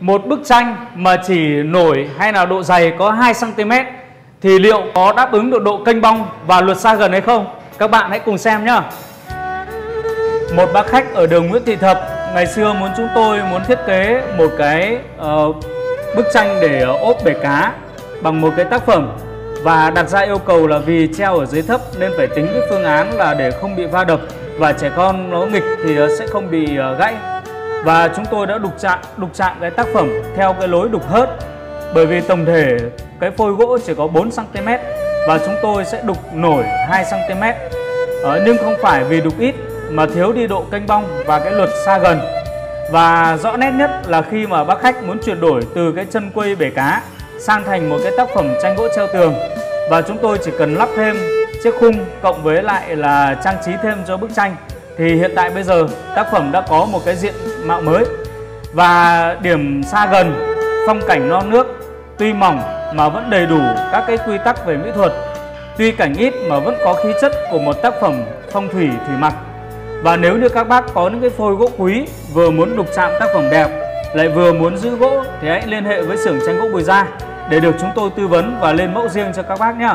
một bức tranh mà chỉ nổi hay là độ dày có 2 cm thì liệu có đáp ứng được độ kênh bong và luật xa gần hay không? Các bạn hãy cùng xem nhé. Một bác khách ở đường Nguyễn Thị Thập ngày xưa muốn chúng tôi muốn thiết kế một cái uh, bức tranh để ờ, ốp bể cá bằng một cái tác phẩm và đặt ra yêu cầu là vì treo ở dưới thấp nên phải tính cái phương án là để không bị va đập và trẻ con nó nghịch thì ờ, sẽ không bị gãy và chúng tôi đã đục chạm đục chạm cái tác phẩm theo cái lối đục hớt. Bởi vì tổng thể cái phôi gỗ chỉ có 4 cm và chúng tôi sẽ đục nổi 2 cm ờ, nhưng không phải vì đục ít mà thiếu đi độ canh bong và cái luật xa gần. Và rõ nét nhất là khi mà bác khách muốn chuyển đổi từ cái chân quây bể cá sang thành một cái tác phẩm tranh gỗ treo tường. Và chúng tôi chỉ cần lắp thêm chiếc khung cộng với lại là trang trí thêm cho bức tranh. Thì hiện tại bây giờ tác phẩm đã có một cái diện mạo mới và điểm xa gần, phong cảnh non nước, tuy mỏng mà vẫn đầy đủ các cái quy tắc về mỹ thuật, tuy cảnh ít mà vẫn có khí chất của một tác phẩm phong thủy thủy mặc và nếu như các bác có những cái phôi gỗ quý vừa muốn đục chạm tác phẩm đẹp, lại vừa muốn giữ gỗ, thì hãy liên hệ với xưởng tranh gỗ Bùi Gia để được chúng tôi tư vấn và lên mẫu riêng cho các bác nhé.